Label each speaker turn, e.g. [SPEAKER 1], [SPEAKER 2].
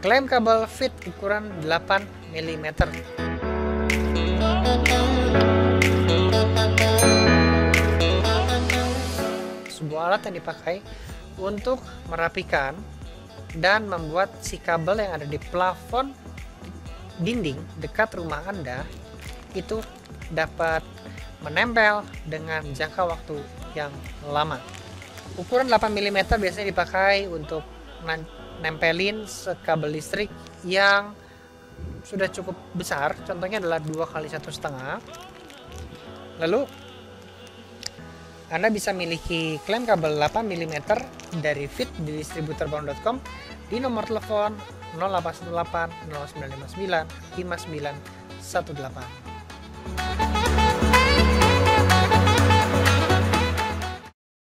[SPEAKER 1] Klaim kabel fit ukuran 8 mm. Sebuah alat yang dipakai untuk merapikan dan membuat si kabel yang ada di plafon dinding dekat rumah Anda itu dapat menempel dengan jangka waktu yang lama. Ukuran 8 mm biasanya dipakai untuk nempelin kabel listrik yang sudah cukup besar contohnya adalah dua kali satu setengah lalu anda bisa miliki klem kabel 8 mm dari Fit di distributorbound.com di nomor telepon 0818 0959 5918.